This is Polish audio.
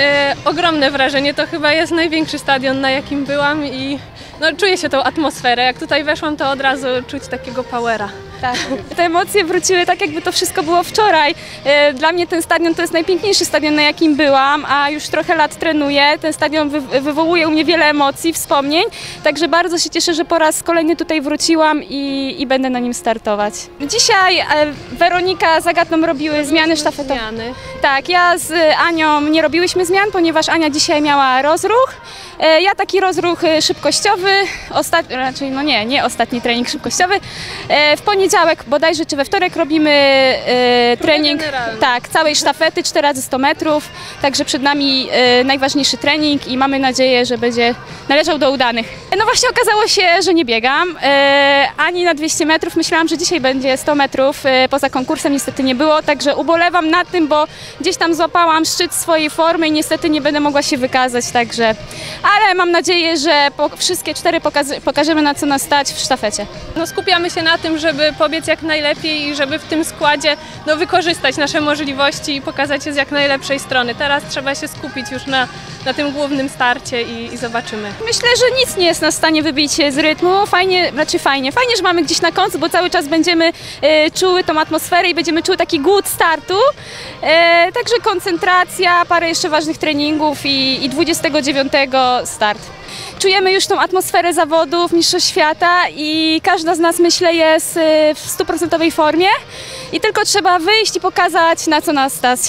E, ogromne wrażenie, to chyba jest największy stadion, na jakim byłam i no, czuję się tą atmosferę. Jak tutaj weszłam, to od razu czuć takiego powera. Tak. Te emocje wróciły tak, jakby to wszystko było wczoraj. E, Dla mnie ten stadion to jest najpiękniejszy stadion, na jakim byłam, a już trochę lat trenuję. Ten stadion wy wywołuje u mnie wiele emocji, wspomnień, także bardzo się cieszę, że po raz kolejny tutaj wróciłam i, i będę na nim startować. Dzisiaj e, Weronika z Agatą robiły zmiany sztafetowe. Zmiany. Tak, ja z Anią nie robiłyśmy zmian, ponieważ Ania dzisiaj miała rozruch. E, Ja taki rozruch e, szybkościowy, ostat... raczej no nie, nie ostatni trening szybkościowy. E, W poniedziałek bodajże czy we wtorek robimy trening tak, całej sztafety 4 razy 100 metrów, także przed nami najważniejszy trening i mamy nadzieję, że będzie należał do udanych. No właśnie okazało się, że nie biegam, ani na 200 metrów, myślałam, że dzisiaj będzie 100 metrów, poza konkursem niestety nie było, także ubolewam nad tym, bo gdzieś tam złapałam szczyt swojej formy i niestety nie będę mogła się wykazać, także, ale mam nadzieję, że po, wszystkie cztery pokażemy na co nas stać w sztafecie. No, skupiamy się na tym, żeby pobiec jak najlepiej i żeby w tym składzie no, wykorzystać nasze możliwości i pokazać je z jak najlepszej strony. Teraz trzeba się skupić już na, na tym głównym starcie i, i zobaczymy. Myślę, że nic nie jest nas w stanie wybić się z rytmu. Fajnie, znaczy fajnie, fajnie, że mamy gdzieś na końcu, bo cały czas będziemy e, czuły tą atmosferę i będziemy czuły taki głód startu. E, także koncentracja, parę jeszcze ważnych treningów i, i 29 start. Czujemy już tą atmosferę zawodów, mistrzostw świata i każda z nas, myślę, jest e, w stuprocentowej formie i tylko trzeba wyjść i pokazać, na co nas stać.